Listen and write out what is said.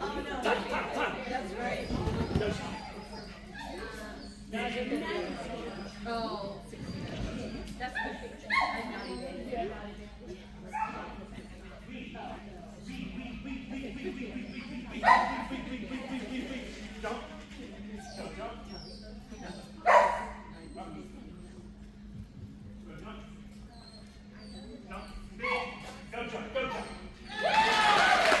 That's right.